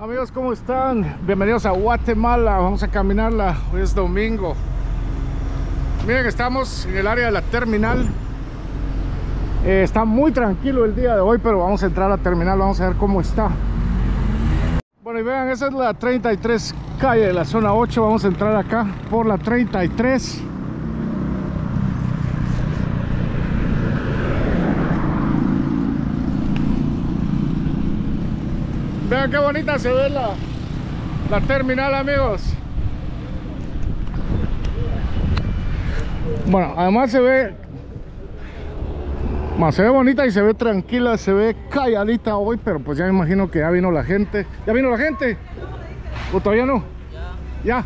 Amigos, ¿cómo están? Bienvenidos a Guatemala. Vamos a caminarla. Hoy es domingo. Miren, estamos en el área de la terminal. Eh, está muy tranquilo el día de hoy, pero vamos a entrar a la terminal. Vamos a ver cómo está. Bueno, y vean, esa es la 33 calle de la zona 8. Vamos a entrar acá por la 33. Vean qué bonita se ve la, la terminal, amigos. Bueno, además se ve más se ve bonita y se ve tranquila, se ve calladita hoy, pero pues ya me imagino que ya vino la gente. ¿Ya vino la gente? ¿O todavía no? Ya.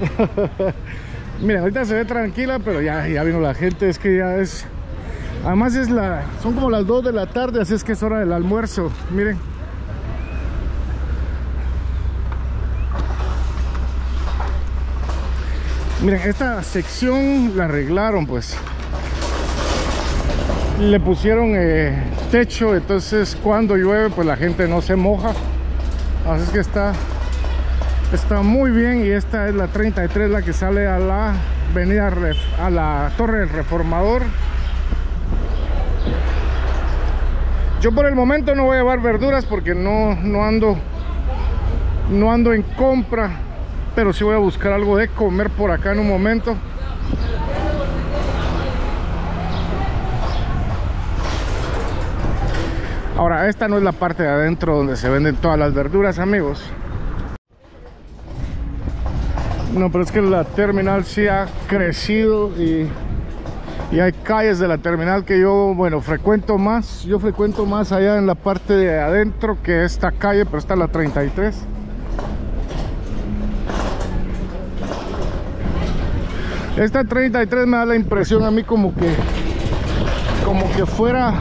Miren, ahorita se ve tranquila, pero ya, ya vino la gente, es que ya es... Además es la... son como las 2 de la tarde, así es que es hora del almuerzo, miren. Miren, esta sección la arreglaron pues. Le pusieron eh, techo, entonces cuando llueve pues la gente no se moja. Así es que está, está muy bien y esta es la 33, la que sale a la avenida, a la Torre del Reformador. Yo por el momento no voy a llevar verduras porque no, no ando no ando en compra pero sí voy a buscar algo de comer por acá en un momento. Ahora esta no es la parte de adentro donde se venden todas las verduras amigos. No pero es que la terminal sí ha crecido y, y hay calles de la terminal que yo bueno frecuento más. Yo frecuento más allá en la parte de adentro que esta calle pero está la 33 Esta 33 me da la impresión a mí como que como que fuera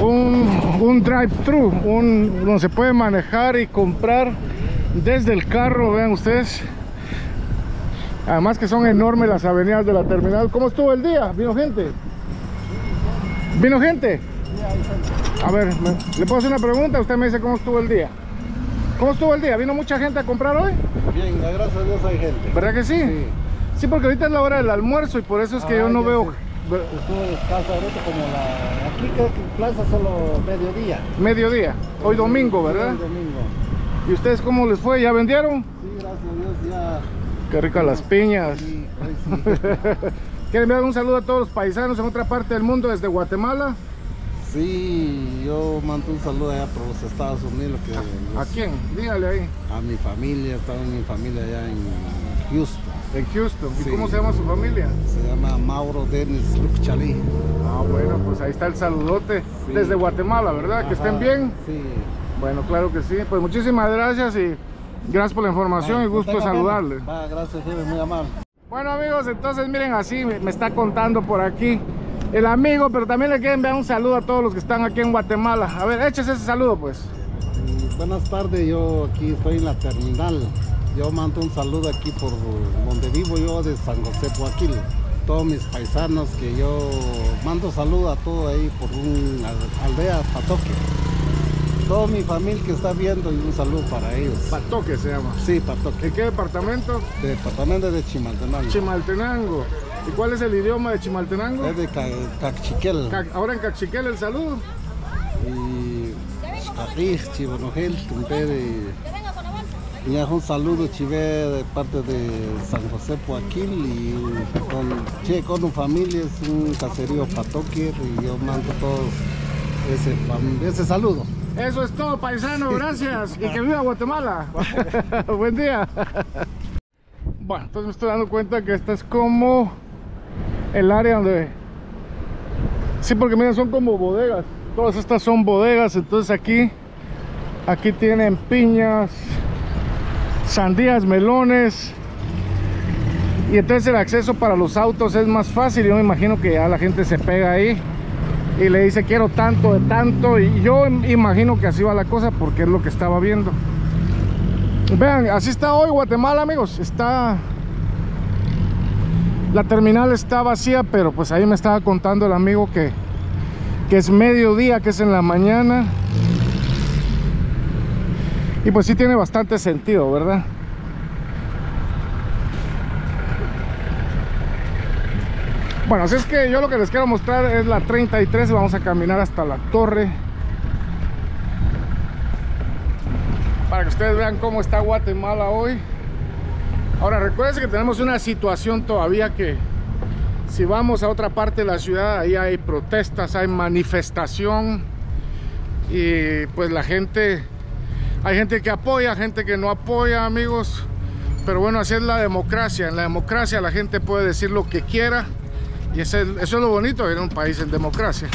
un, un drive-thru, un, donde se puede manejar y comprar desde el carro, vean ustedes. Además que son enormes las avenidas de la terminal. ¿Cómo estuvo el día? ¿Vino gente? ¿Vino gente? A ver, ¿le puedo hacer una pregunta? Usted me dice cómo estuvo el día. ¿Cómo estuvo el día? ¿Vino mucha gente a comprar hoy? Bien, gracias a Dios hay gente. ¿Verdad que sí? Sí. Sí, porque ahorita es la hora del almuerzo y por eso es que Ah, yo no ya veo sé. Estuvo escaso ahorita como la... Aquí creo que plaza solo mediodía. mediodía. Hoy domingo, ¿verdad? Sí, domingo. ¿Y ustedes cómo les fue? ¿Ya vendieron? Sí, gracias a Dios ya... Qué ricas las piñas. Sí, hoy sí. ¿Quieren enviar un saludo a todos los paisanos en otra parte del mundo desde Guatemala? Sí, yo mando un saludo allá por los Estados Unidos. Que ¿A los- quién? Dígale ahí. A mi familia, estaba mi familia allá en Houston. En Houston. ¿Y Sí. cómo se llama su familia? Se llama Mauro Denis Luxchalí. Ah, bueno, pues ahí está el saludote Sí. desde Guatemala, ¿verdad? Que estén bien. Sí. Bueno, claro que sí. Pues muchísimas gracias y gracias por la información y gusto saludarle. Va, gracias, jefe, muy amable. Bueno amigos, entonces miren así me me está contando por aquí el amigo, pero también le quieren enviar un saludo a todos los que están aquí en Guatemala. A ver, échese ese saludo pues. Buenas tardes, yo aquí estoy en la terminal. Yo mando un saludo aquí por donde vivo yo de San José Guaquil. Todos mis paisanos que yo mando saludo a todo ahí por un al- aldea Patoque. Toda mi familia que está viendo y un saludo para ellos. Patoque se llama. Sí, Patoque. ¿En qué departamento? Departamento de Chimaltenango. Chimaltenango. ¿Y cuál es el idioma de Chimaltenango? Es de Ca- Cachiquel. Ca- Ahora en Cachiquel el saludo. y Chibanojel, Tumpe de y un saludo chive de parte de San José Poaquil y con, che, con un familia es un caserío Patoque y yo mando todos ese, ese saludo. Eso es todo, paisano, gracias. Y que viva Guatemala. Buen día. Bueno, entonces me estoy dando cuenta que esta es como el área donde... Sí, porque miren, son como bodegas. Todas estas son bodegas, entonces aquí... Aquí tienen piñas, sandías, melones. Y entonces el acceso para los autos es más fácil. Yo me imagino que ya la gente se pega ahí y le dice quiero tanto de tanto y yo im- imagino que así va la cosa porque es lo que estaba viendo vean así está hoy Guatemala amigos está la terminal está vacía pero pues ahí me estaba contando el amigo que que es mediodía que es en la mañana Y pues sí tiene bastante sentido, ¿verdad? Bueno, así es que yo lo que les quiero mostrar es la 33 Vamos a caminar hasta la torre. Para que ustedes vean cómo está Guatemala hoy. Ahora recuerden que tenemos una situación todavía que Si vamos a otra parte de la ciudad Ahí hay protestas, hay manifestación. Y pues la gente Hay gente que apoya, gente que no apoya amigos Pero bueno, así es la democracia En la democracia la gente puede decir lo que quiera y eso es, lo bonito de un país en democracia.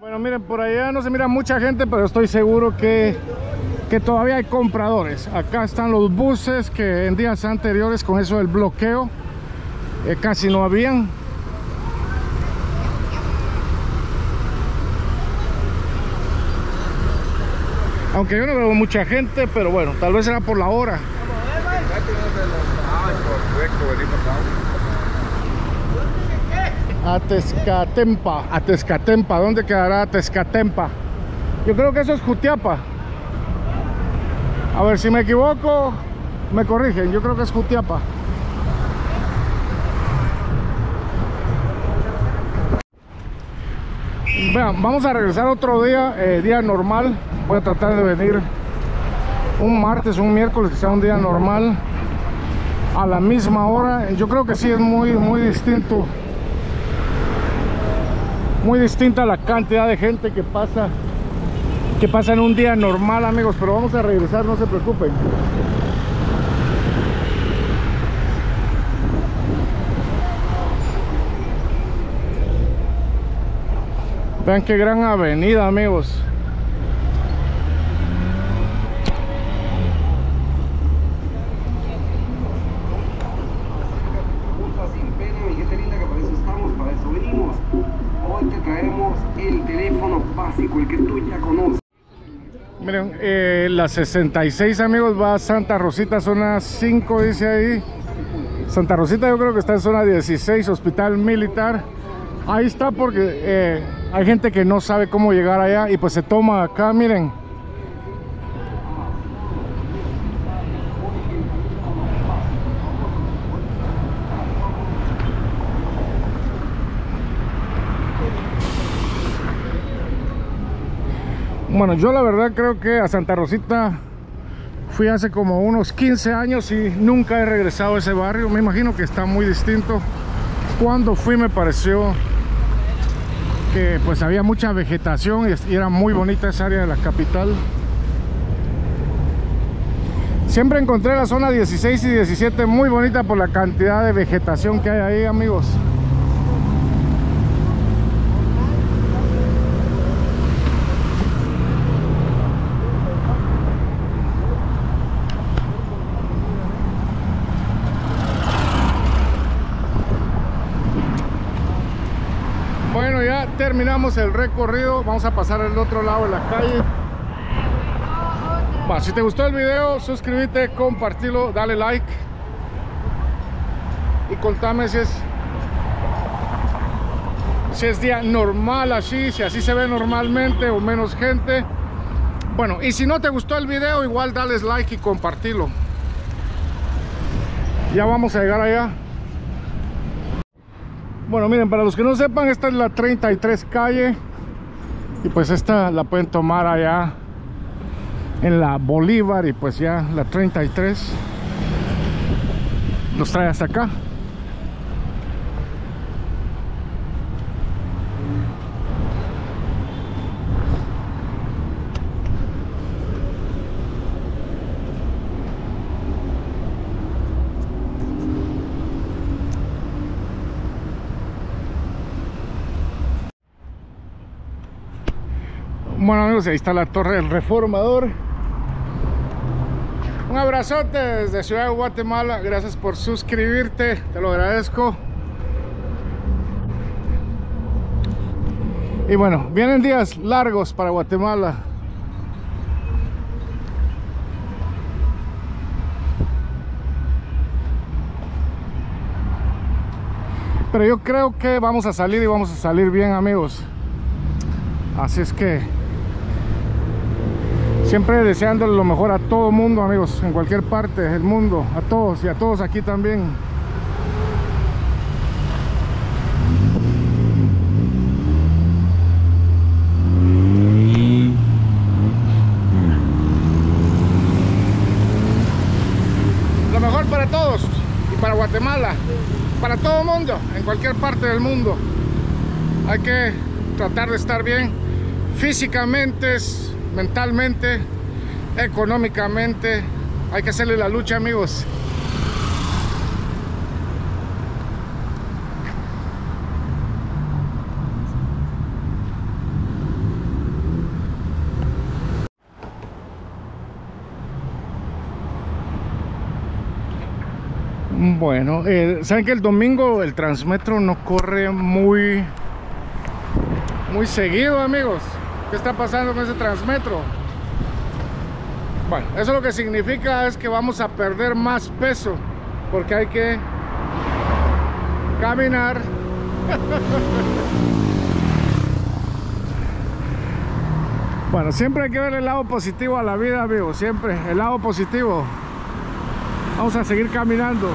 Bueno, miren, por allá no se mira mucha gente, pero estoy seguro que, que todavía hay compradores. Acá están los buses que en días anteriores con eso del bloqueo eh, casi no habían. Aunque yo no veo mucha gente, pero bueno, tal vez será por la hora. Atezcatempa, Atezcatempa, ¿dónde quedará Atezcatempa? Yo creo que eso es Jutiapa. A ver, si me equivoco, me corrigen, yo creo que es Jutiapa. Vean, vamos a regresar otro día, eh, día normal voy a tratar de venir un martes un miércoles que sea un día normal a la misma hora. Yo creo que sí es muy muy distinto muy distinta la cantidad de gente que pasa que pasa en un día normal amigos pero vamos a regresar no se preocupen. Vean qué gran avenida amigos Miren, eh, la 66 amigos va a Santa Rosita, zona 5 dice ahí. Santa Rosita yo creo que está en zona 16, hospital militar. Ahí está porque eh, hay gente que no sabe cómo llegar allá y pues se toma acá, miren. Bueno, yo la verdad creo que a Santa Rosita fui hace como unos 15 años y nunca he regresado a ese barrio. Me imagino que está muy distinto. Cuando fui me pareció que pues había mucha vegetación y era muy bonita esa área de la capital. Siempre encontré la zona 16 y 17 muy bonita por la cantidad de vegetación que hay ahí, amigos. Terminamos el recorrido vamos a pasar al otro lado de la calle. Si te gustó el video suscríbete compartilo dale like. Y contame si es si es día normal así si así se ve normalmente o menos gente. Bueno y si no te gustó el video igual dale like y compartilo. Ya vamos a llegar allá bueno, miren, para los que no sepan, esta es la 33 calle. Y pues esta la pueden tomar allá en la Bolívar y pues ya la 33 los trae hasta acá. Bueno amigos, ahí está la Torre del Reformador. Un abrazote desde Ciudad de Guatemala. Gracias por suscribirte, te lo agradezco. Y bueno, vienen días largos para Guatemala. pero yo creo que vamos a salir y vamos a salir bien amigos así es que siempre deseando lo mejor a todo mundo amigos en cualquier parte del mundo a todos y a todos aquí también. Lo mejor para todos y para Guatemala para todo mundo en cualquier parte del mundo. Hay que tratar de estar bien físicamente mentalmente económicamente hay que hacerle la lucha amigos Bueno, eh, saben que el domingo el Transmetro no corre muy muy seguido, amigos. ¿Qué está pasando con ese Transmetro? Bueno, eso lo que significa es que vamos a perder más peso porque hay que caminar. bueno, siempre hay que ver el lado positivo a la vida, amigos. Siempre, el lado positivo. Vamos a seguir caminando.